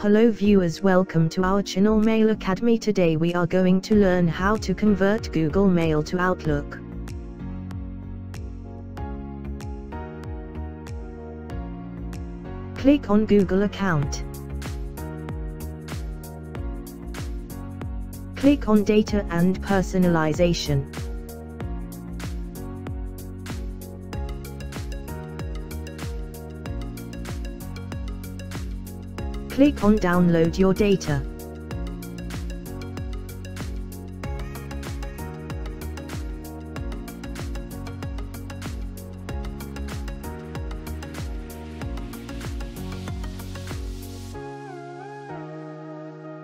Hello viewers welcome to our channel Mail Academy today we are going to learn how to convert Google Mail to Outlook. Click on Google account. Click on Data and Personalization. Click on Download your data.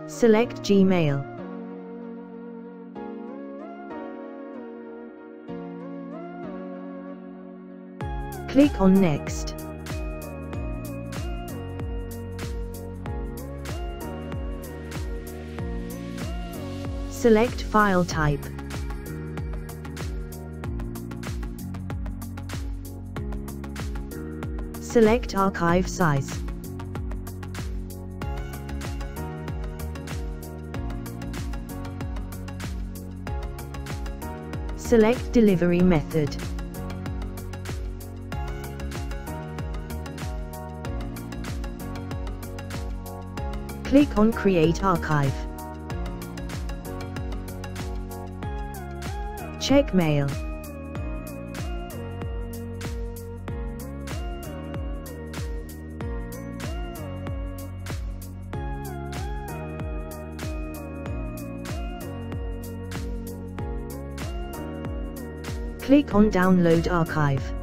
Select Gmail. Click on Next. Select File Type. Select Archive Size. Select Delivery Method. Click on Create Archive. Check Mail. Click on Download Archive.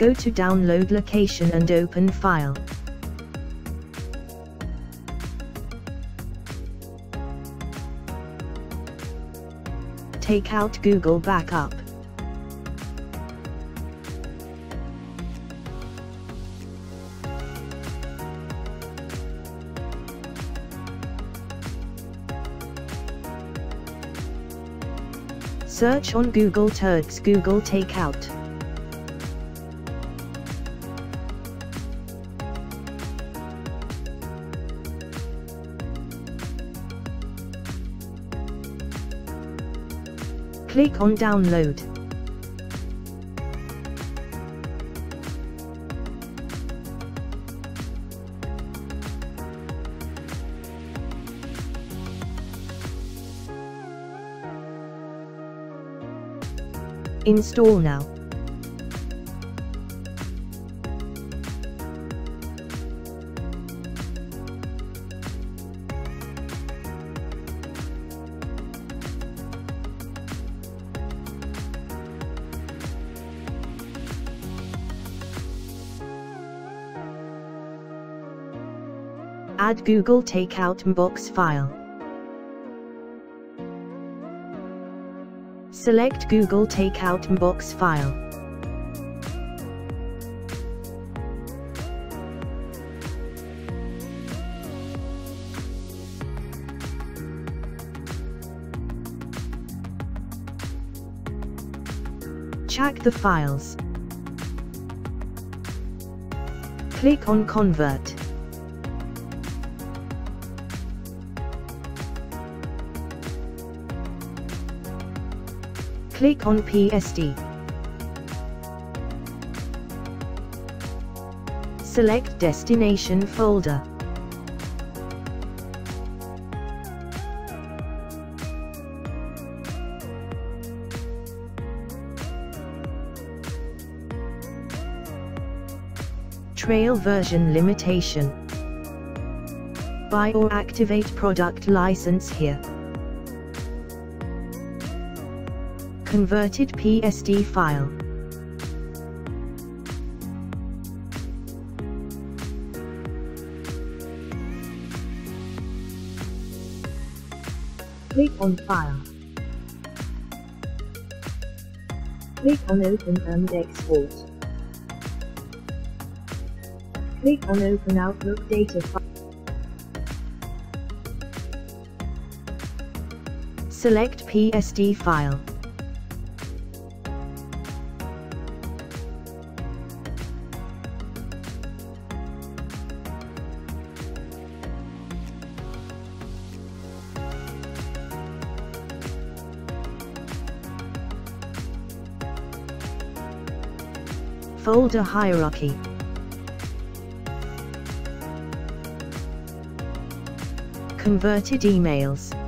Go to download location and open file. Take out Google Backup. Search on Google Turgs Google Takeout. Click on Download. Install now. Add Google Takeout MBOX file. Select Google Takeout MBOX file. Check the files. Click on Convert. Click on PST. Select Destination folder. Trail version limitation. Buy or activate product license here. Converted PST file. Click on File. Click on Open and Export. Click on Open Outlook Data File. Select PST file. Folder hierarchy. Converted emails.